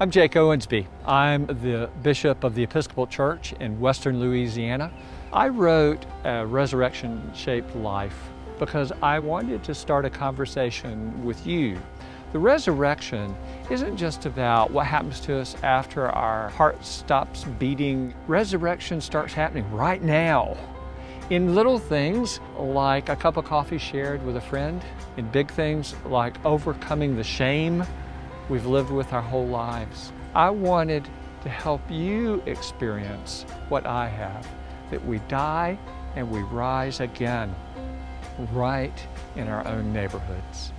I'm Jake Owensby. I'm the Bishop of the Episcopal Church in Western Louisiana. I wrote a resurrection shaped life because I wanted to start a conversation with you. The resurrection isn't just about what happens to us after our heart stops beating. Resurrection starts happening right now. In little things like a cup of coffee shared with a friend, in big things like overcoming the shame we've lived with our whole lives. I wanted to help you experience what I have that we die and we rise again right in our own neighborhoods.